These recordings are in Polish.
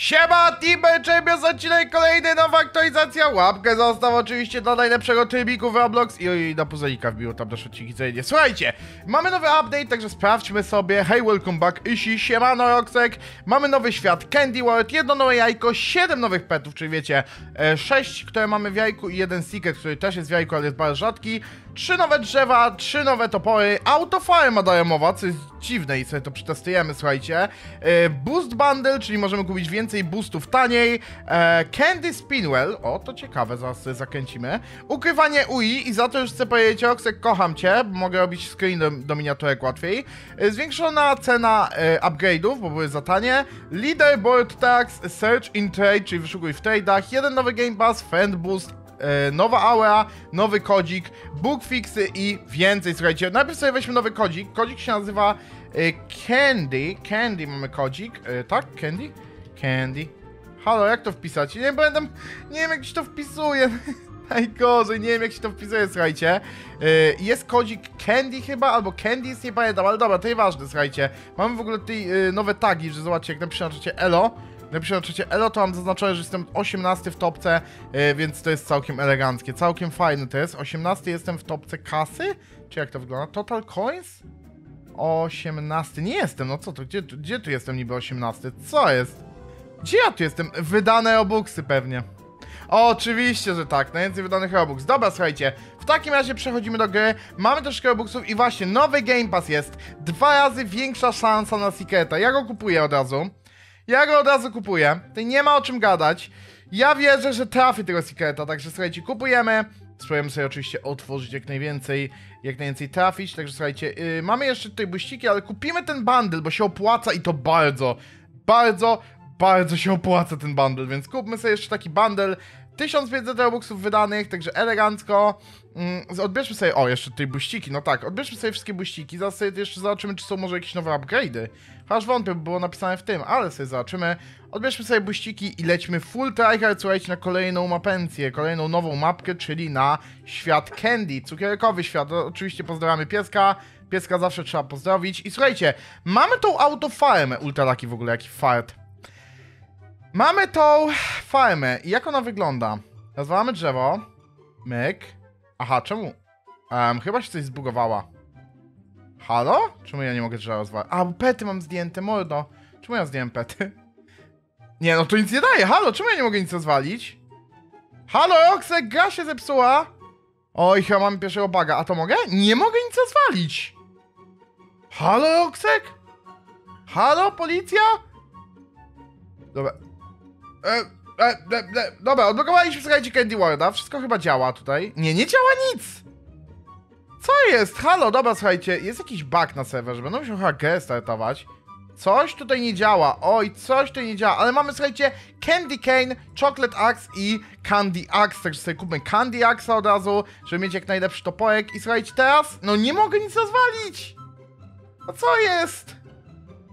Siema, Team Champions, odcinek kolejny, nowa aktualizacja. Łapkę zostaw oczywiście dla najlepszego trybiku w Roblox i, i na puzelika wbiło tam też odcinki, co nie. Słuchajcie, mamy nowy update, także sprawdźmy sobie. Hey, welcome back, Ishi, siemano, Roxek. Mamy nowy świat, Candy World, jedno nowe jajko, siedem nowych petów, czyli wiecie, e, sześć, które mamy w jajku i jeden secret, który też jest w jajku, ale jest bardzo rzadki. Trzy nowe drzewa, trzy nowe topory, autofarma darmowa, co jest dziwne i sobie to przetestujemy, słuchajcie. E, boost bundle, czyli możemy kupić więcej boostów taniej. E, Candy Spinwell, o to ciekawe, zaraz zakręcimy. Ukrywanie UI i za to już chcę powiedzieć, Oksek, kocham cię, mogę robić screen do, do miniaturek łatwiej. E, zwiększona cena upgrade'ów, bo były za tanie. Leaderboard tax, search in trade, czyli wyszukuj w trade'ach. Jeden nowy Game Pass, friend boost, nowa aura, nowy kodzik, bug fixy i więcej, słuchajcie. Najpierw sobie weźmy nowy kodzik. Kodzik się nazywa e, Candy. Candy mamy kodzik, e, tak? Candy? Candy. Halo, jak to wpisać? Nie pamiętam, nie wiem jak się to wpisuje. Najgorzej, nie wiem jak się to wpisuje, słuchajcie. Jest kodzik Candy chyba, albo Candies, nie pamiętam, ale dobra, to nieważne, słuchajcie. Mamy w ogóle tutaj nowe tagi, że zobaczcie, jak napiszę na Elo, napiszę na czacie Elo, to mam zaznaczone, że jestem 18 w topce, yy, więc to jest całkiem eleganckie, całkiem fajne to jest. 18 jestem w topce kasy? Czy jak to wygląda? Total Coins? 18, nie jestem, no co to, gdzie, gdzie tu jestem niby 18? Co jest? Gdzie ja tu jestem? Wydane obuksy pewnie. Oczywiście, że tak, najwięcej wydanych Robux. Dobra, słuchajcie, w takim razie przechodzimy do gry. Mamy troszkę Robuxów i właśnie nowy Game Pass jest. Dwa razy większa szansa na Secreta. Ja go kupuję od razu. Ja go od razu kupuję. Tutaj nie ma o czym gadać. Ja wierzę, że trafię tego Secreta, także słuchajcie, kupujemy. Spróbujemy sobie oczywiście otworzyć jak najwięcej, jak najwięcej trafić, także słuchajcie, yy, mamy jeszcze tutaj buściki, ale kupimy ten bundle, bo się opłaca i to bardzo, bardzo, bardzo się opłaca ten bundle, więc kupmy sobie jeszcze taki bundle. 1500 robuxów wydanych, także elegancko. Mm, odbierzmy sobie, o, jeszcze tutaj buściki, no tak, odbierzmy sobie wszystkie buściki, zaraz sobie jeszcze zobaczymy, czy są może jakieś nowe upgrade'y. Aż wątpię, by było napisane w tym, ale sobie zobaczymy. Odbierzmy sobie buściki i lećmy full tryhard, słuchajcie, na kolejną mapencję, kolejną nową mapkę, czyli na świat Candy, cukierkowy świat. Oczywiście pozdrawiamy pieska, pieska zawsze trzeba pozdrowić. I słuchajcie, mamy tą autofarmę, ultralaki w ogóle, jaki fart. Mamy tą farmę i jak ona wygląda? Rozwalamy drzewo. Myk. Aha, czemu? Em, chyba się coś zbugowała. Halo? Czemu ja nie mogę drzewa rozwalić? A, pety mam zdjęte, mordo. Czemu ja zdjąłem pety? Nie, no to nic nie daje. Halo, czemu ja nie mogę nic rozwalić? Halo, Roxek, gra się zepsuła. Oj, chyba mam pierwszego baga. A to mogę? Nie mogę nic rozwalić. Halo, Roxek? Halo, policja? Dobra. E, e, e, e, dobra, odblokowaliśmy, słuchajcie, Candy Warda. Wszystko chyba działa tutaj. Nie, nie działa nic! Co jest? Halo, dobra, słuchajcie, jest jakiś bug na serwerze, będą musiał chyba grę startować. Coś tutaj nie działa, oj, coś tutaj nie działa, ale mamy, słuchajcie, Candy Cane, Chocolate Axe i Candy Axe, także sobie kupmy Candy Axe od razu, żeby mieć jak najlepszy toporek. I słuchajcie, teraz, no nie mogę nic rozwalić! No co jest?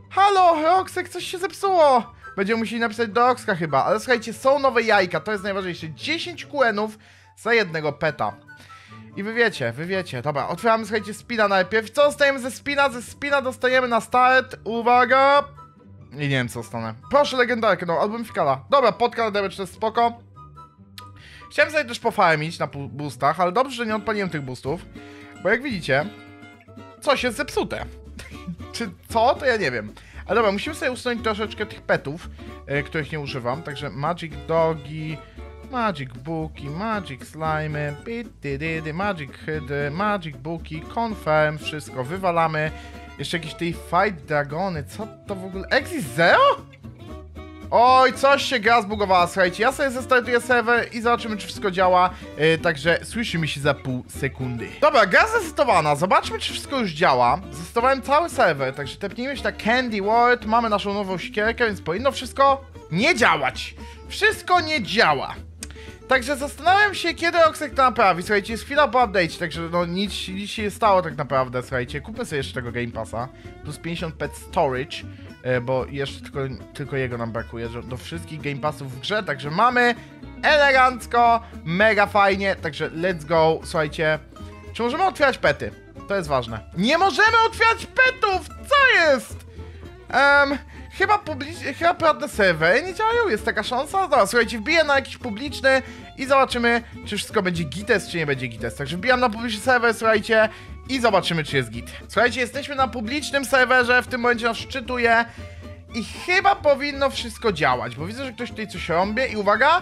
Halo, Roxek, coś się zepsuło! Będziemy musieli napisać do Roxka chyba, ale słuchajcie, są nowe jajka, to jest najważniejsze. 10 QN-ów za jednego peta. I wy wiecie, wy wiecie. Dobra, otwieramy, słuchajcie, spina najpierw. Co dostajemy ze spina? Ze spina dostajemy na start. Uwaga! I nie wiem, co dostanę. Proszę, legendarkę, no, album Fikala. Dobra, podcast damage to jest spoko. Chciałem sobie też pofarmić na boostach, ale dobrze, że nie odpaliłem tych boostów. Bo jak widzicie, coś jest zepsute. Czy co? To ja nie wiem. Ale dobra, musimy sobie usunąć troszeczkę tych petów, e, których nie używam. Także Magic Dogi, Magic Booki, Magic bidydydy, Magic Hydry, Magic Booki, Confirm, wszystko wywalamy. Jeszcze jakieś tej Fight Dragony, co to w ogóle? Exis Zero? Oj, coś się gra zbugowała, słuchajcie, ja sobie zestartuję serwer i zobaczymy, czy wszystko działa, yy, także słyszymy się za pół sekundy. Dobra, gra zesetowana, zobaczmy, czy wszystko już działa. Zestowałem cały serwer, także tepnijmy się na Candy World, mamy naszą nową siekierkę, więc powinno wszystko nie działać. Wszystko nie działa. Także zastanawiam się, kiedy Oxek to naprawi. Słuchajcie, jest chwila po update, także no nic, nic się nie stało tak naprawdę, słuchajcie. Kupmy sobie jeszcze tego Game Passa, plus 50 pet storage, e, bo jeszcze tylko, tylko jego nam brakuje do wszystkich Game Passów w grze, także mamy elegancko, mega fajnie, także let's go, słuchajcie. Czy możemy otwierać pety? To jest ważne. Nie możemy otwierać petów! Co jest? Em, chyba publiczne, chyba nie działają, jest taka szansa. Dobra, słuchajcie, wbiję na jakiś publiczny i zobaczymy, czy wszystko będzie gites, czy nie będzie gites. Także wbijam na publiczny serwer, słuchajcie, i zobaczymy, czy jest git. Słuchajcie, jesteśmy na publicznym serwerze, w tym momencie nas szczytuje i chyba powinno wszystko działać, bo widzę, że ktoś tutaj coś robi i uwaga,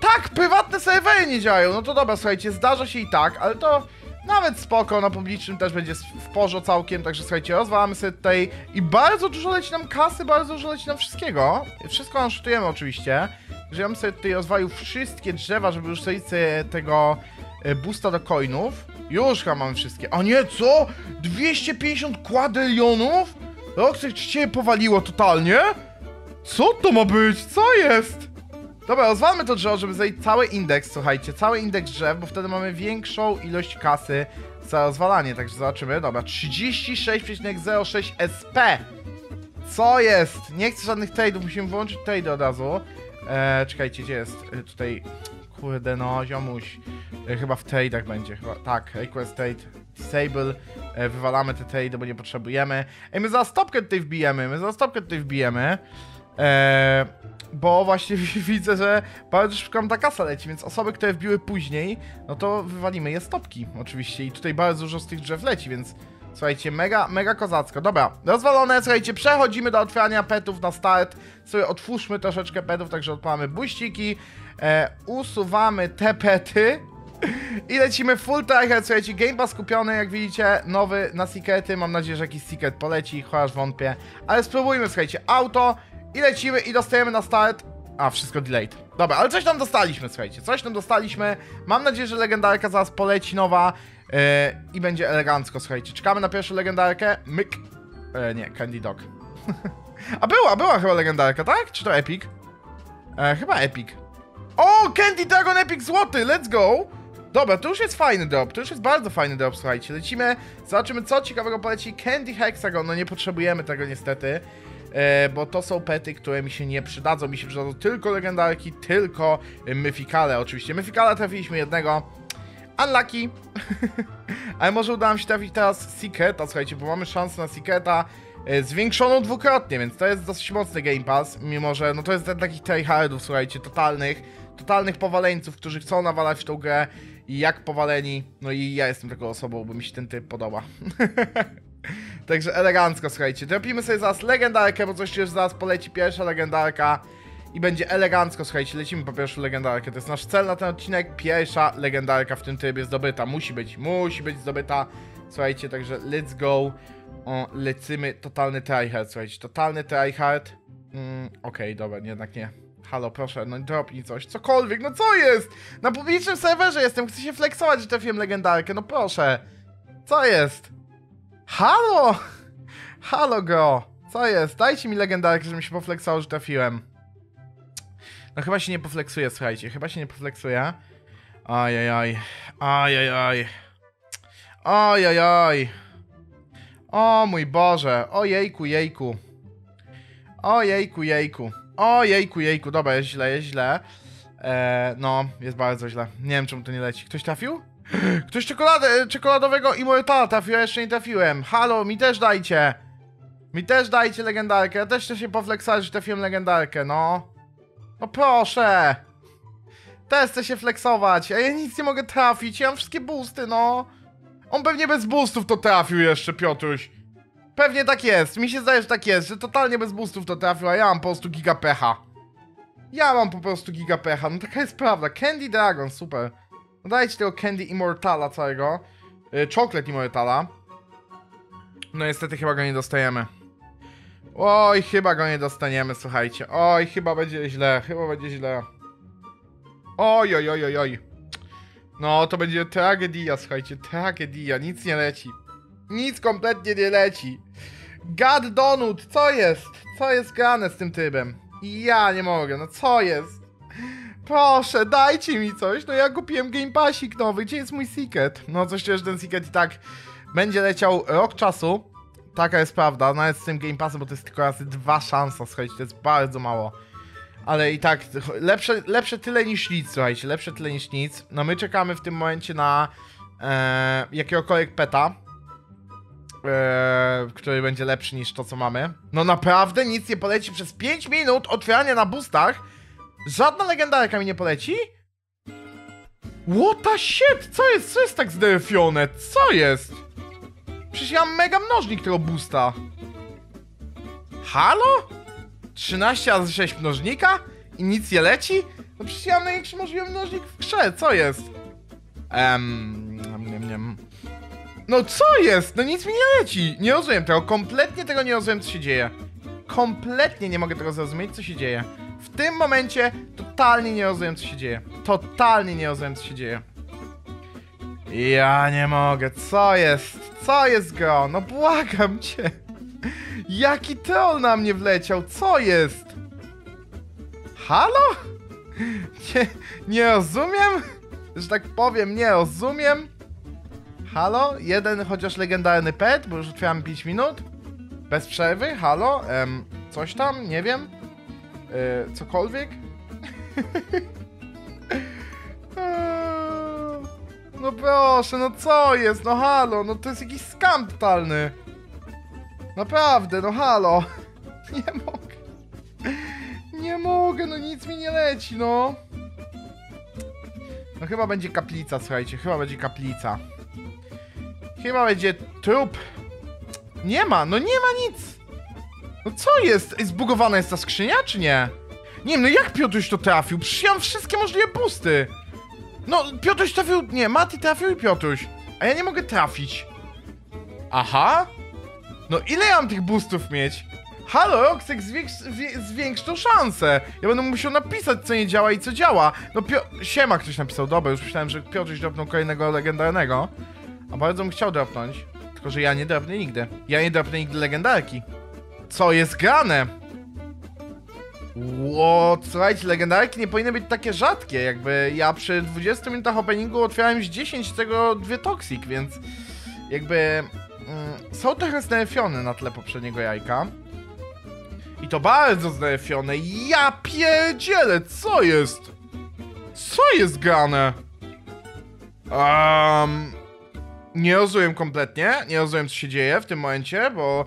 tak, prywatne serwery nie działają. No to dobra, słuchajcie, zdarza się i tak, ale to nawet spoko, na publicznym też będzie w porzo całkiem, także słuchajcie, rozwalamy sobie tutaj i bardzo dużo leci nam kasy, bardzo dużo leci nam wszystkiego. Wszystko nam szutujemy oczywiście. Że ja bym sobie tutaj rozwalił wszystkie drzewa, żeby już sobie tego e, boosta do coinów. Już chyba mamy wszystkie. A nie, co? 250 kwadrylionów? Roxy, czy cię powaliło totalnie? Co to ma być? Co jest? Dobra, rozwalmy to drzewo, żeby zejść cały indeks, słuchajcie, cały indeks drzew, bo wtedy mamy większą ilość kasy za rozwalanie, także zobaczymy. Dobra, 36,06 SP. Co jest? Nie chcę żadnych trade'ów, musimy wyłączyć trade od razu. Eee, czekajcie, gdzie jest? E, tutaj, kurde no, ziomuś. E, chyba w trade'ach będzie, chyba, tak, request trade, disable. E, wywalamy te trade, bo nie potrzebujemy. Ej, my za stopkę tutaj wbijemy, my za stopkę tutaj wbijemy. Eee, bo właśnie widzę, że bardzo szybko ta kasa leci, więc osoby, które wbiły później, no to wywalimy je stopki oczywiście i tutaj bardzo dużo z tych drzew leci, więc słuchajcie, mega, mega kozacko. Dobra, rozwalone, słuchajcie, przechodzimy do otwierania petów na start, sobie otwórzmy troszeczkę petów, także odpalamy buściki, e, usuwamy te pety, i lecimy full tryhard, słuchajcie, Game Pass kupiony, jak widzicie, nowy na secrety, mam nadzieję, że jakiś secret poleci, chociaż wątpię, ale spróbujmy, słuchajcie, auto, i lecimy i dostajemy na start. A, wszystko delayed. Dobra, ale coś tam dostaliśmy, słuchajcie. Coś tam dostaliśmy. Mam nadzieję, że legendarka zaraz poleci nowa yy, i będzie elegancko, słuchajcie. Czekamy na pierwszą legendarkę. Myk. Yy, nie, Candy Dog. A była, była chyba legendarka, tak? Czy to Epic? E, chyba Epic. O, Candy Dragon Epic złoty, let's go! Dobra, to już jest fajny drop, to już jest bardzo fajny drop, słuchajcie. Lecimy, zobaczymy co ciekawego poleci. Candy Hexagon, no nie potrzebujemy tego niestety bo to są pety, które mi się nie przydadzą. Mi się przydadzą tylko legendarki, tylko myfikale. Oczywiście myfikale trafiliśmy jednego. Unlucky. Ale może uda nam się trafić teraz Secreta, słuchajcie, bo mamy szansę na Secreta e, zwiększoną dwukrotnie, więc to jest dosyć mocny Game Pass, mimo że no to jest takich tryhardów, słuchajcie, totalnych, totalnych powaleńców, którzy chcą nawalać w tą grę i jak powaleni, no i ja jestem taką osobą, bo mi się ten typ podoba. Także elegancko, słuchajcie. Tropimy sobie zaraz legendarkę, bo coś już zaraz poleci pierwsza legendarka. I będzie elegancko, słuchajcie, lecimy po pierwszą legendarkę. To jest nasz cel na ten odcinek. Pierwsza legendarka w tym trybie zdobyta. Musi być, musi być zdobyta. Słuchajcie, także let's go. O, lecimy. Totalny tryhard, słuchajcie. Totalny tryhard. Mm, Okej, okay, dobra, jednak nie. Halo, proszę, no dropnij coś, cokolwiek, no co jest? Na publicznym serwerze jestem, chcę się flexować, że trafiłem legendarkę, no proszę. Co jest? Halo! Halo go! Co jest? Dajcie mi legendarkę, żebym się poflexował, że trafiłem. No chyba się nie poflexuje, słuchajcie. Chyba się nie poflexuje. Ajajaj. Ajajaj. Ajajaj. O mój Boże. O jejku, jejku. O jejku, jejku. O jejku, jejku. Dobra, jest źle, jest źle. Eee, no, jest bardzo źle. Nie wiem, czemu to nie leci. Ktoś trafił? Ktoś czekoladę, czekoladowego Immortala trafił, jeszcze nie trafiłem. Halo, mi też dajcie. Mi też dajcie legendarkę. Ja też chcę się poflexować, że trafiłem legendarkę, no. No proszę. Też chcę się flexować, a ja nic nie mogę trafić. Ja mam wszystkie boosty, no. On pewnie bez boostów to trafił jeszcze, Piotruś. Pewnie tak jest. Mi się zdaje, że tak jest, że totalnie bez boostów to trafił, a ja mam po prostu giga pecha. Ja mam po prostu giga pecha, no taka jest prawda. Candy Dragon, super. No dajcie tego Candy Immortala całego. Yy, Chocolate Immortala. No niestety chyba go nie dostajemy. Oj, chyba go nie dostaniemy, słuchajcie. Oj, chyba będzie źle, chyba będzie źle. Oj, oj, oj, oj, oj. No, to będzie tragedia, słuchajcie, tragedia, nic nie leci. Nic kompletnie nie leci. God Donut, co jest? Co jest grane z tym trybem? Ja nie mogę, no co jest? Proszę, dajcie mi coś. No ja kupiłem Game Passik nowy. Gdzie jest mój Secret? No coś że ten Secret i tak będzie leciał rok czasu. Taka jest prawda, nawet z tym Game Passem, bo to jest tylko razy dwa szansa, słuchajcie, to jest bardzo mało. Ale i tak, lepsze, lepsze tyle niż nic, słuchajcie, lepsze tyle niż nic. No my czekamy w tym momencie na e, jakiegokolwiek peta. który będzie lepszy niż to, co mamy. No naprawdę nic nie poleci przez 5 minut otwierania na boostach. Żadna legendarka mi nie poleci? What the shit? Co jest? Co jest tak zderefione? Co jest? Przecież ja mam mega mnożnik tego boosta. Halo? 13 razy 6 mnożnika? I nic nie leci? No przecież ja mam największy możliwy mnożnik w grze, co jest? Ehm... nie. No co jest? No nic mi nie leci. Nie rozumiem tego, kompletnie tego nie rozumiem, co się dzieje. Kompletnie nie mogę tego zrozumieć, co się dzieje. W tym momencie totalnie nie rozumiem, co się dzieje. Totalnie nie rozumiem, co się dzieje. Ja nie mogę, co jest? Co jest gro? No błagam cię. Jaki troll na mnie wleciał, co jest? Halo? Nie, nie rozumiem? Że tak powiem, nie rozumiem. Halo? Jeden chociaż legendarny pet, bo już otwieram 5 minut. Bez przerwy, halo? Coś tam, nie wiem. E, cokolwiek. Eee, no proszę, no co jest? No halo, no to jest jakiś skam totalny. Naprawdę, no halo. Nie mogę. Nie mogę, no nic mi nie leci, no. No chyba będzie kaplica, słuchajcie, chyba będzie kaplica. Chyba będzie trup. Nie ma, no nie ma nic. No co jest? Zbugowana jest ta skrzynia, czy nie? Nie wiem, no jak Piotruś to trafił? Przecież ja mam wszystkie możliwe busty. No, Piotruś trafił... Nie, Mati trafił i Piotruś. A ja nie mogę trafić. Aha. No ile ja mam tych boostów mieć? Halo, Roxek, zwiększ, zwię- zwiększ tą szansę. Ja będę musiał napisać, co nie działa i co działa. No, Pio Siema ktoś napisał, dobra, już myślałem, że Piotruś dropnął kolejnego legendarnego. A bardzo bym chciał dropnąć. Tylko, że ja nie dropnę nigdy. Ja nie dropnę nigdy legendarki. Co jest grane? Ło, słuchajcie, legendarki nie powinny być takie rzadkie, jakby ja przy 20 minutach openingu otwierałem już 10, z tego dwie toxic, więc jakby mm, są trochę znerfione na tle poprzedniego jajka. I to bardzo znerfione. Ja pierdzielę, co jest? Co jest grane? Um, nie rozumiem kompletnie, nie rozumiem co się dzieje w tym momencie, bo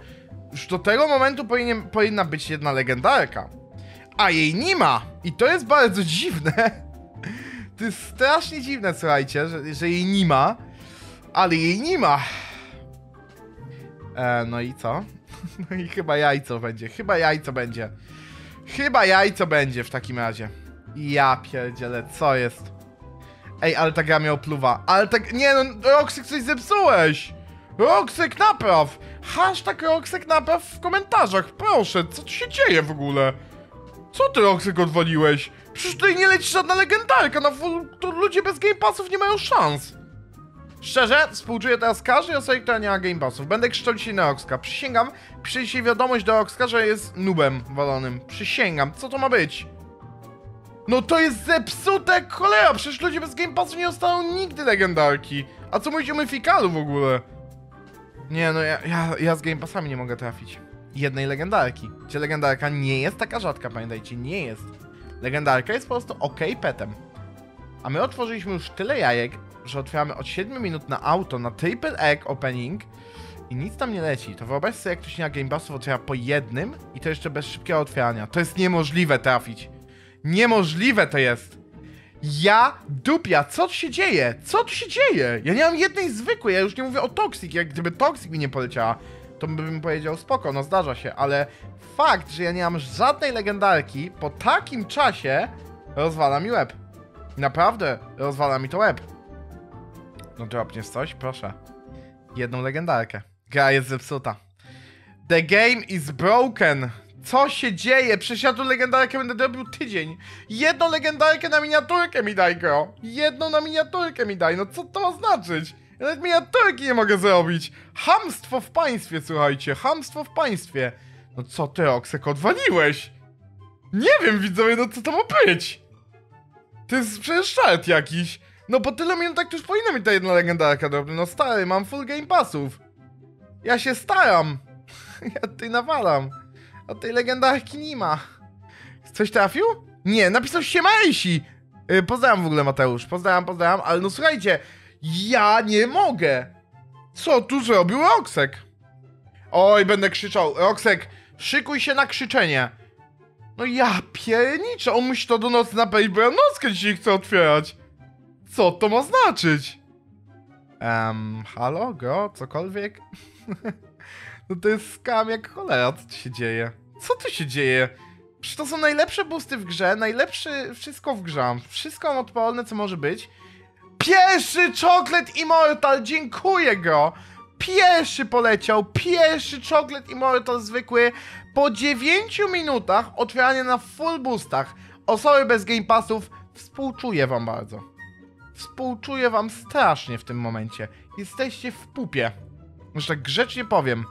już do tego momentu powinien, powinna być jedna legendarka. A jej nie ma! I to jest bardzo dziwne. To jest strasznie dziwne, słuchajcie, że, że jej nie ma. Ale jej nie ma. E, no i co? No i chyba jajco będzie, chyba jajco będzie. Chyba jajco będzie w takim razie. Ja pierdzielę, co jest? Ej, ale ta gra mnie opluwa. Ale tak, nie no, Roxek coś zepsułeś! Roxek napraw! Hashtag Roxek napraw w komentarzach, proszę, co tu się dzieje w ogóle? Co ty Roxek odwaliłeś? Przecież tutaj nie leci żadna legendarka, full, to ludzie bez Game Passów nie mają szans. Szczerze, współczuję teraz każdej osobie, która nie ma Game Passów. Będę krzyczał dzisiaj na Roxka. Przysięgam, dzisiaj wiadomość do Roxka, że jest nubem walonym. Przysięgam, co to ma być? No to jest zepsute cholera, przecież ludzie bez Game nie dostaną nigdy legendarki. A co mówić o w ogóle? Nie no, ja, ja, ja z Game Passami nie mogę trafić. Jednej legendarki. Gdzie legendarka nie jest taka rzadka, pamiętajcie, nie jest. Legendarka jest po prostu ok petem. A my otworzyliśmy już tyle jajek, że otwieramy od 7 minut na auto, na triple egg opening i nic tam nie leci. To wyobraź sobie, jak ktoś nie ma Game Passów otwiera po jednym i to jeszcze bez szybkiego otwierania. To jest niemożliwe trafić. Niemożliwe to jest. Ja dupia, co tu się dzieje? Co tu się dzieje? Ja nie mam jednej zwykłej, ja już nie mówię o Toxic, jak gdyby Toxic mi nie poleciała, to bym powiedział spoko, no zdarza się, ale fakt, że ja nie mam żadnej legendarki po takim czasie rozwala mi łeb. Naprawdę, rozwala mi to łeb. No dropniesz coś? Proszę. Jedną legendarkę. Gra jest zepsuta. The game is broken. Co się dzieje? Przecież ja tu legendarkę będę robił tydzień. Jedną legendarkę na miniaturkę mi daj, gro. Jedną na miniaturkę mi daj. No co to ma znaczyć? Ja nawet miniaturki nie mogę zrobić. Hamstwo w państwie, słuchajcie. Hamstwo w państwie. No co ty, Oksek, odwaliłeś? Nie wiem, widzowie, no co to ma być? To jest przecież żart jakiś. No po tylu minutach to już powinna mi ta jedna legendarka dobry. No stary, mam full game passów. Ja się staram. Ja tutaj nawalam. A tej legendarki nie ma. Coś trafił? Nie, napisał się Maesi. Yy, pozdrawiam w ogóle Mateusz. Pozdrawiam, pozdrawiam, ale no słuchajcie, ja nie mogę. Co tu zrobił Roxek? Oj, będę krzyczał. Roxek, szykuj się na krzyczenie. No ja pierniczę, on musi to do nocy napełnić, bo ja nockę dzisiaj chcę otwierać. Co to ma znaczyć? Ehm, halo, go, cokolwiek? no to jest skam jak cholera, co tu się dzieje? Co tu się dzieje? Przecież to są najlepsze boosty w grze, najlepsze wszystko w grze. Wszystko odpalone, co może być. Pierwszy Chocolate Immortal, dziękuję go! Pierwszy poleciał, pierwszy Chocolate Immortal zwykły po 9 minutach otwieranie na full boostach. Osoby bez Game Passów, współczuję wam bardzo. Współczuję wam strasznie w tym momencie. Jesteście w pupie. Już tak grzecznie powiem.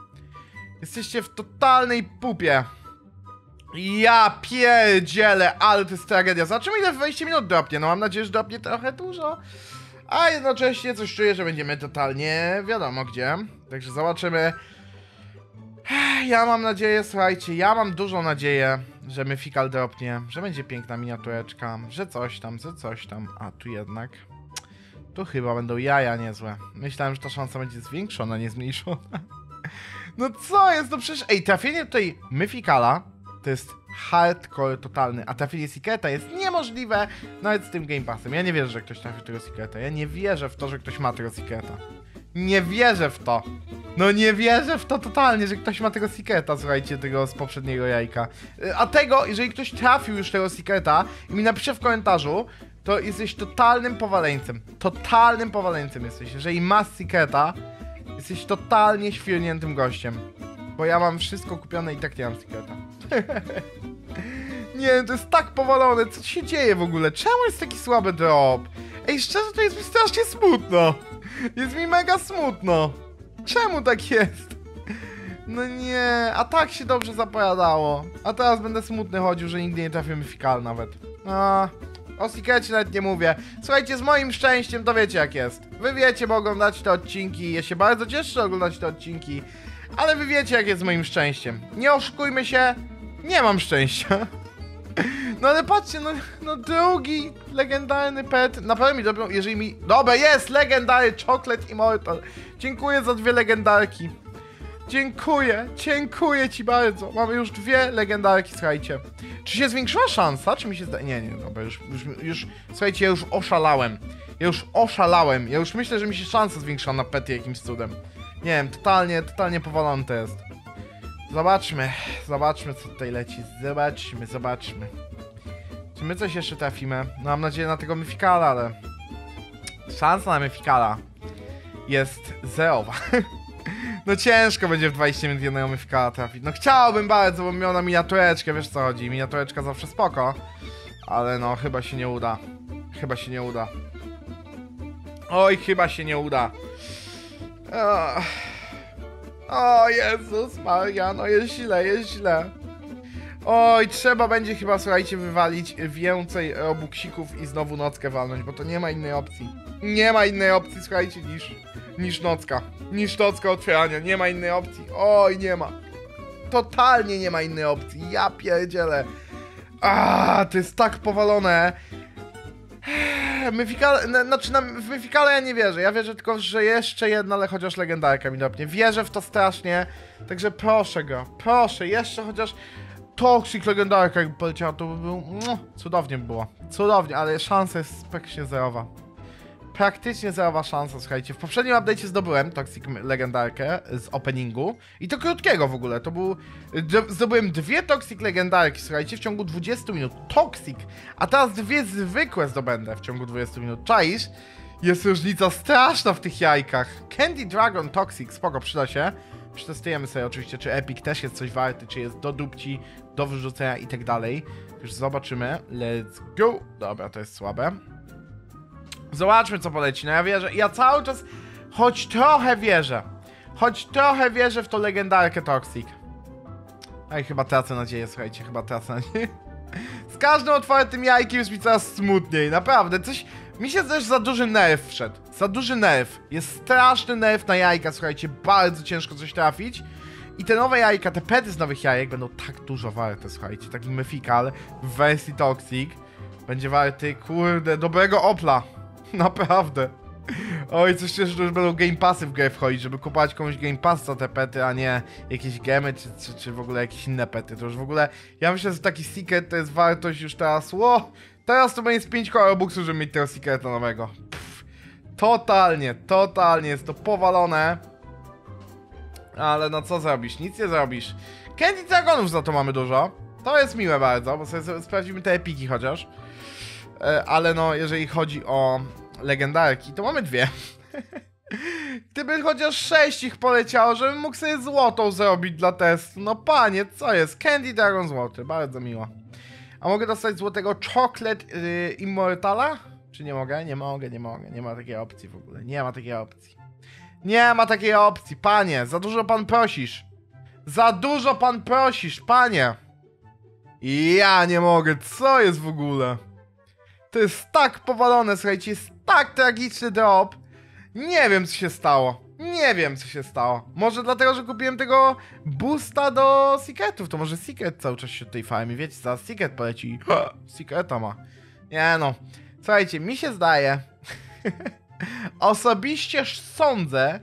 Jesteście w totalnej pupie. Ja pierdzielę, ale to jest tragedia. Zobaczymy ile w 20 minut dropnie. No mam nadzieję, że dropnie trochę dużo. A jednocześnie coś czuję, że będziemy totalnie wiadomo gdzie. Także zobaczymy. Ja mam nadzieję, słuchajcie, ja mam dużą nadzieję, że Myfikal dropnie, że będzie piękna miniatureczka, że coś tam, że coś tam. A tu jednak. Tu chyba będą jaja niezłe. Myślałem, że ta szansa będzie zwiększona, nie zmniejszona. No co jest, no przecież... Ej, trafienie tutaj Myfikala to jest hardcore totalny, a trafienie Secreta jest niemożliwe nawet z tym Game Passem. Ja nie wierzę, że ktoś trafi tego Secreta. Ja nie wierzę w to, że ktoś ma tego Secreta. Nie wierzę w to. No nie wierzę w to totalnie, że ktoś ma tego Secreta, słuchajcie, tego z poprzedniego jajka. Y, A tego, jeżeli ktoś trafił już tego Secreta i mi napisze w komentarzu, to jesteś totalnym powaleńcem. Totalnym powaleńcem jesteś. Jeżeli masz Secreta, jesteś totalnie świrniętym gościem. Bo ja mam wszystko kupione i tak nie mam Secreta. nie, to jest tak powalone. Co się dzieje w ogóle? Czemu jest taki słaby drop? Ej, szczerze, to jest mi strasznie smutno. Jest mi mega smutno. Czemu tak jest? No nie, a tak się dobrze zapowiadało. A teraz będę smutny chodził, że nigdy nie trafimy w fikal nawet. A, o Secrecie nawet nie mówię. Słuchajcie, z moim szczęściem to wiecie jak jest. Wy wiecie, bo oglądacie te odcinki. Ja się bardzo cieszę, że te odcinki. Ale wy wiecie jak jest z moim szczęściem. Nie oszukujmy się, nie mam szczęścia. No ale patrzcie, no, no drugi legendarny pet. Naprawdę mi dobrą, jeżeli mi... Dobra, jest! Legendary Chocolate Immortal. Dziękuję za dwie legendarki. Dziękuję, dziękuję ci bardzo. Mamy już dwie legendarki, słuchajcie. Czy się zwiększyła szansa? Czy mi się zda... Nie, nie, dobra, już, już, już... Słuchajcie, ja już oszalałem. Ja już oszalałem. Ja już myślę, że mi się szansa zwiększyła na pety jakimś cudem. Nie wiem, totalnie, totalnie powalony to jest. Zobaczmy, zobaczmy co tutaj leci. Zobaczmy, zobaczmy. Czy my coś jeszcze trafimy? No mam nadzieję na tego Myfikala, ale... Szansa na Myfikala jest zerowa. no ciężko będzie w 20 minut jednego Myfikala trafić. No chciałbym bardzo, bo miał na miniatureczkę, wiesz co chodzi. Miniatureczka zawsze spoko. Ale no, chyba się nie uda. Chyba się nie uda. Oj, chyba się nie uda. Ach. O Jezus Maria, no jest źle, jest źle. Oj, trzeba będzie chyba, słuchajcie, wywalić więcej robuksików i znowu nockę walnąć, bo to nie ma innej opcji. Nie ma innej opcji, słuchajcie, niż, niż nocka. Niż nocka otwierania, nie ma innej opcji. Oj, nie ma. Totalnie nie ma innej opcji, ja pierdzielę. A, to jest tak powalone. Myfikale, na- znaczy na, w Myfikale ja nie wierzę, ja wierzę tylko, że jeszcze jedna, ale chociaż legendarka mi dopnie. Wierzę w to strasznie, także proszę go, proszę, jeszcze chociaż Toxic legendarka jakby poleciała, to by było, mua, cudownie by było, cudownie, ale szansa jest praktycznie zerowa. Praktycznie zerowa szansa, słuchajcie. W poprzednim update'cie zdobyłem Toxic legendarkę z openingu i to krótkiego w ogóle, to był... Zdobyłem dwie Toxic legendarki, słuchajcie, w ciągu 20 minut. Toxic! A teraz dwie zwykłe zdobędę w ciągu 20 minut. Czaisz? Jest różnica straszna w tych jajkach. Candy Dragon Toxic, spoko, przyda się. Przetestujemy sobie oczywiście, czy Epic też jest coś warty, czy jest do dupci, do wyrzucenia i tak dalej. Już zobaczymy. Let's go! Dobra, to jest słabe. Zobaczmy, co poleci. No ja wierzę, ja cały czas, choć trochę wierzę, choć trochę wierzę w tą legendarkę Toxic. Ej, chyba tracę nadzieję, słuchajcie, chyba tracę nadzieję. Z każdym otwartym jajkiem jest mi coraz smutniej, naprawdę, coś... Mi się też za duży nerw wszedł, za duży nerw. Jest straszny nerw na jajka, słuchajcie, bardzo ciężko coś trafić. I te nowe jajka, te pety z nowych jajek będą tak dużo warte, słuchajcie. Taki Mythical w wersji Toxic będzie warty, kurde, dobrego Opla. Naprawdę. Oj, coś cieszę, że już będą Game Passy w grę wchodzić, żeby kupować komuś Game Pass za te pety, a nie jakieś gemy, czy, czy, czy w ogóle jakieś inne pety. To już w ogóle, ja myślę, że taki secret to jest wartość już teraz, ło, teraz to będzie z 5 robuxów, żeby mieć tego secreta nowego. Pff, totalnie, totalnie, jest to powalone. Ale no co zrobisz? Nic nie zrobisz. Candy Dragonów za to mamy dużo. To jest miłe bardzo, bo sobie sprawdzimy te epiki chociaż. E, Ale no, jeżeli chodzi o legendarki, to mamy dwie. Gdyby chociaż sześć ich poleciało, żebym mógł sobie złotą zrobić dla testu. No panie, co jest? Candy Dragon złoty, bardzo miło. A mogę dostać złotego Chocolate yy, Immortala? Czy nie mogę? Nie mogę, nie mogę. Nie ma takiej opcji w ogóle. Nie ma takiej opcji. Nie ma takiej opcji, panie. Za dużo pan prosisz. Za dużo pan prosisz, panie. Ja nie mogę, co jest w ogóle? To jest tak powalone, słuchajcie, jest tak tragiczny drop. Nie wiem, co się stało. Nie wiem, co się stało. Może dlatego, że kupiłem tego boosta do Secretów. To może Secret cały czas się tutaj farmi. Wiecie, zaraz Secret poleci ha, Secreta ma. Nie no. Słuchajcie, mi się zdaje... Osobiście sądzę,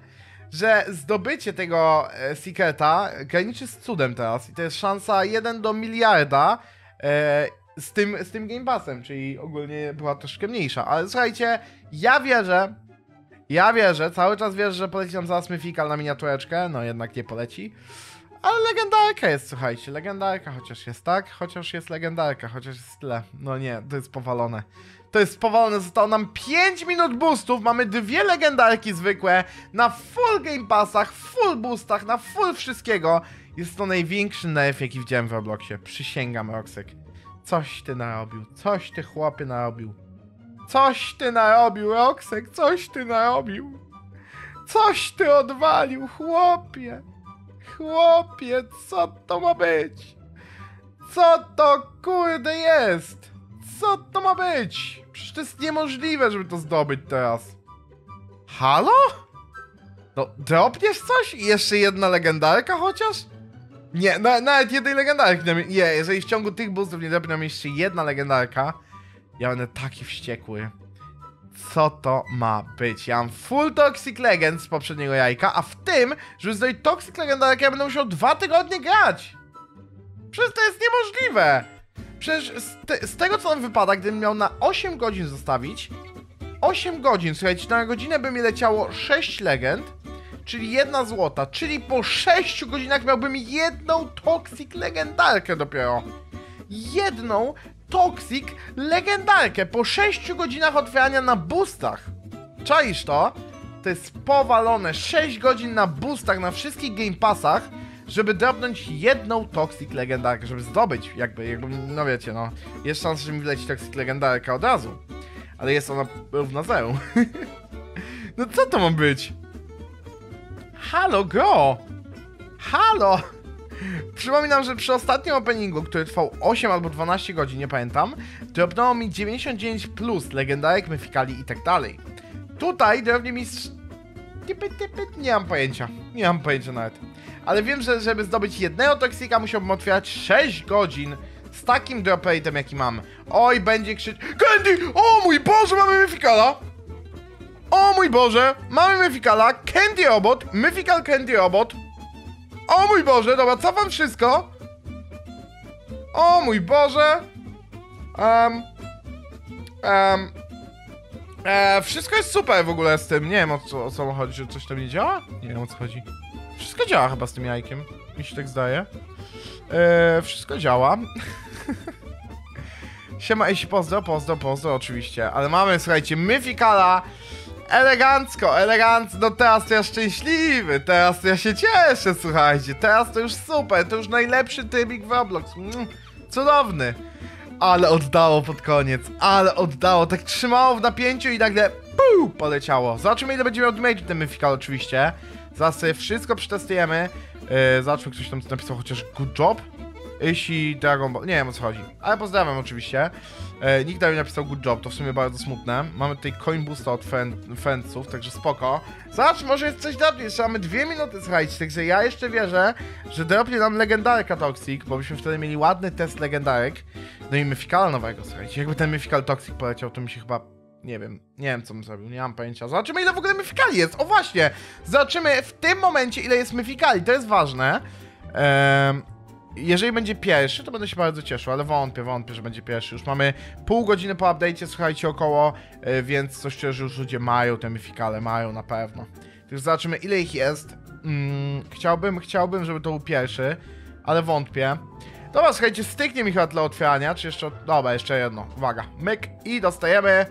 że zdobycie tego e, Secreta graniczy z cudem teraz. I to jest szansa 1 do miliarda e, z, tym, z tym Game Passem, czyli ogólnie była troszkę mniejsza. Ale słuchajcie, ja wierzę, ja wierzę, cały czas wierzę, że poleci nam zaraz Mythical na miniatureczkę, no jednak nie poleci. Ale legendarka jest, słuchajcie, legendarka chociaż jest, tak? Chociaż jest legendarka, chociaż jest tyle. No nie, to jest powalone. To jest powalone, zostało nam 5 minut boostów, mamy dwie legendarki zwykłe, na full game passach, full boostach, na full wszystkiego. Jest to największy nerf, jaki widziałem w Robloxie, przysięgam, Roxek. Coś ty narobił, coś ty chłopie narobił. Coś ty narobił, Roxek, coś ty narobił. Coś ty odwalił, chłopie. Chłopie, co to ma być? Co to kurde jest? Co to ma być? Przecież to jest niemożliwe, żeby to zdobyć teraz. Halo? No, dropniesz coś? I jeszcze jedna legendarka chociaż? Nie, na, nawet jednej legendarki. nie- Nie, jeżeli w ciągu tych boostów nie dropnie nam jeszcze jedna legendarka, ja będę taki wściekły. Co to ma być? Ja mam full Toxic Legend z poprzedniego jajka, a w tym, żeby zdobyć Toxic Legendarkę, ja będę musiał dwa tygodnie grać. Przecież to jest niemożliwe. Przecież z, te, z tego co nam wypada, gdybym miał na 8 godzin zostawić, 8 godzin, słuchajcie, na godzinę by mi leciało 6 legend, czyli jedna złota, czyli po 6 godzinach miałbym jedną Toxic Legendarkę dopiero. Jedną Toxic Legendarkę po 6 godzinach otwierania na boostach. Czaisz to? To jest powalone 6 godzin na boostach na wszystkich Game Passach, żeby dropnąć jedną Toxic Legendarkę, żeby zdobyć, jakby, jakby, no wiecie, no, jest szansa, że mi wleci Toxic Legendarka od razu, ale jest ona równa zero. no co to ma być? Halo, go! Halo! Przypominam, że przy ostatnim openingu, który trwał 8 albo 12 godzin, nie pamiętam, dropnęło mi 99 plus legendarek, myfikali i tak dalej. Tutaj dropnie mi... nie mam pojęcia. Nie mam pojęcia nawet. Ale wiem, że żeby zdobyć jednego toksika musiałbym otwierać 6 godzin z takim drop rate'em jaki mam. Oj, będzie krzycz... Candy! O mój Boże, mamy myfikala! O mój Boże, mamy myfikala, Candy Robot, myfikal Candy Robot. O mój Boże, dobra, cofam wszystko. O mój Boże. Um, um, e, wszystko jest super w ogóle z tym. Nie wiem o co, o co chodzi, że coś tam nie działa? Nie wiem o co chodzi. Wszystko działa chyba z tym jajkiem. Mi się tak zdaje. E, wszystko działa. Siema, jeśli pozdro, pozdro, pozdro oczywiście. Ale mamy, słuchajcie, Myfikala. Elegancko, elegancko, no teraz to ja szczęśliwy, teraz to ja się cieszę, słuchajcie, teraz to już super, to już najlepszy trybik w Roblox, mm, cudowny. Ale oddało pod koniec, ale oddało, tak trzymało w napięciu i nagle puu, poleciało. Zobaczymy ile będzie miał damage ten oczywiście. Zaraz sobie wszystko przetestujemy. Yy, zobaczmy, ktoś tam napisał chociaż good job. Jeśli Dragon Ball... Nie wiem o co chodzi. Ale pozdrawiam oczywiście. E, nikt nie napisał good job, to w sumie bardzo smutne. Mamy tutaj coin boosta od fan, fansów, także spoko. Zobacz, może jest coś dla jeszcze mamy dwie minuty, słuchajcie, także ja jeszcze wierzę, że dropnie nam legendarka Toxic, bo byśmy wtedy mieli ładny test legendarek. No i Myfikala nowego, słuchajcie. Jakby ten Myfikal Toxic poleciał, to mi się chyba Nie wiem, nie wiem co bym zrobił, nie mam pojęcia. Zobaczymy ile w ogóle myfikali jest, o właśnie! Zobaczymy w tym momencie ile jest myfikali, to jest ważne. Ehm, jeżeli będzie pierwszy, to będę się bardzo cieszył, ale wątpię, wątpię, że będzie pierwszy. Już mamy pół godziny po update'cie, słuchajcie, około, e, więc coś szczerze już ludzie mają te myfikale, mają na pewno. Już zobaczymy ile ich jest. Mm, chciałbym, chciałbym, żeby to był pierwszy, ale wątpię. Dobra, słuchajcie, styknie mi chyba dla otwierania, czy jeszcze... Dobra, jeszcze jedno, uwaga, myk i dostajemy...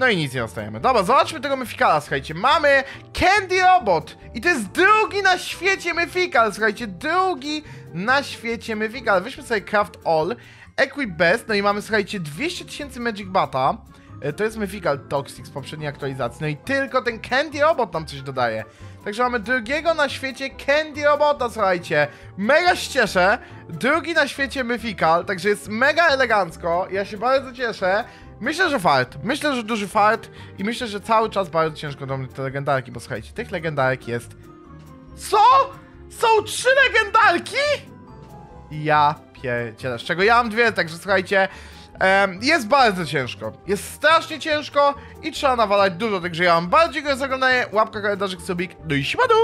No i nic nie dostajemy. Dobra, zobaczmy tego myfikala, słuchajcie. Mamy Candy Robot i to jest drugi na świecie myfikal, słuchajcie, drugi na świecie myfikal. Weźmy sobie Craft All, Equip Best, no i mamy, słuchajcie, 200 tysięcy Magic Bata. E, To jest myfikal Toxic z poprzedniej aktualizacji. No i tylko ten Candy Robot nam coś dodaje. Także mamy drugiego na świecie Candy Robota, słuchajcie. Mega się cieszę. Drugi na świecie myfikal, także jest mega elegancko. Ja się bardzo cieszę. Myślę, że fart. Myślę, że duży fart i myślę, że cały czas bardzo ciężko do mnie te legendarki, bo słuchajcie, tych legendarek jest... Co? Są trzy legendarki? Ja pierdzielę, z czego ja mam dwie, także słuchajcie... jest bardzo ciężko. Jest strasznie ciężko i trzeba nawalać dużo, także ja mam bardzo dziękuję za oglądanie, łapka, komentarzyk, subik, no i siemadu!